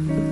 Mm-hmm.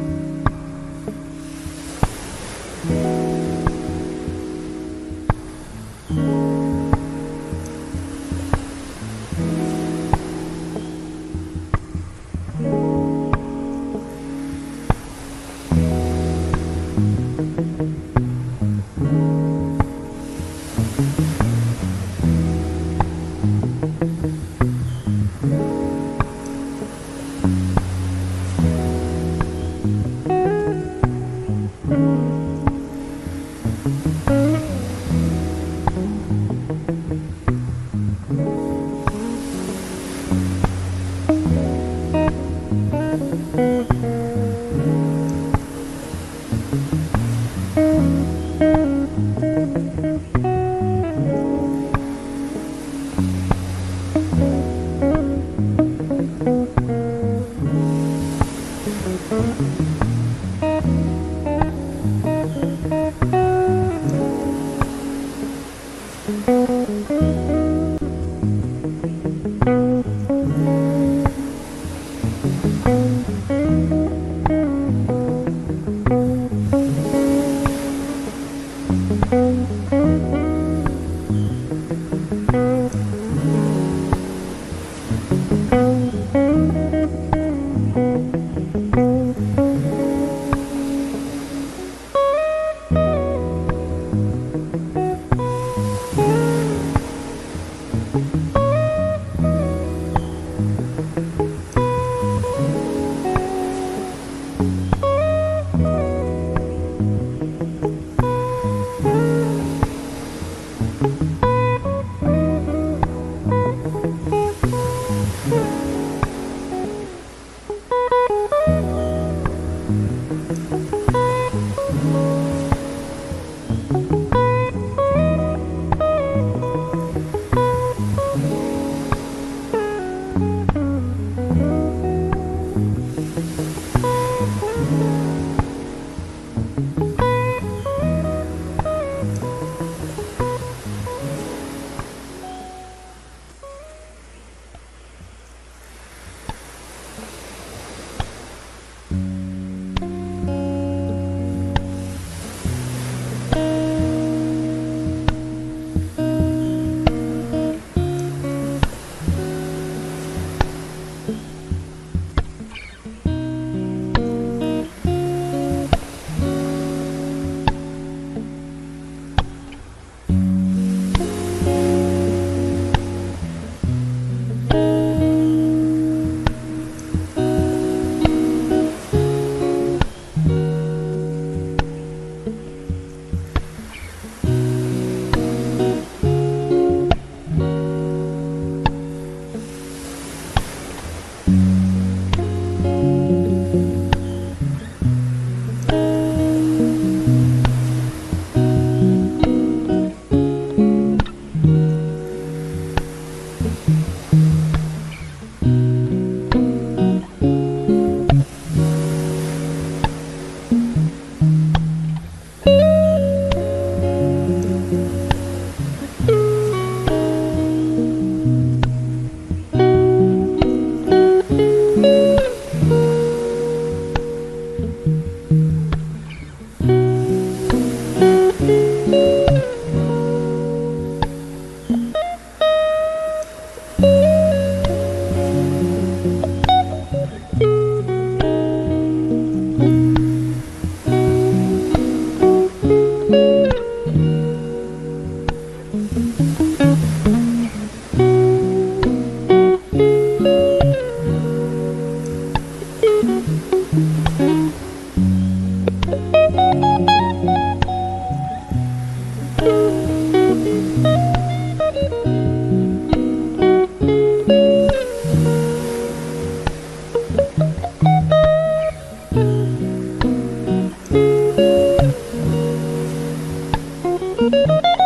Música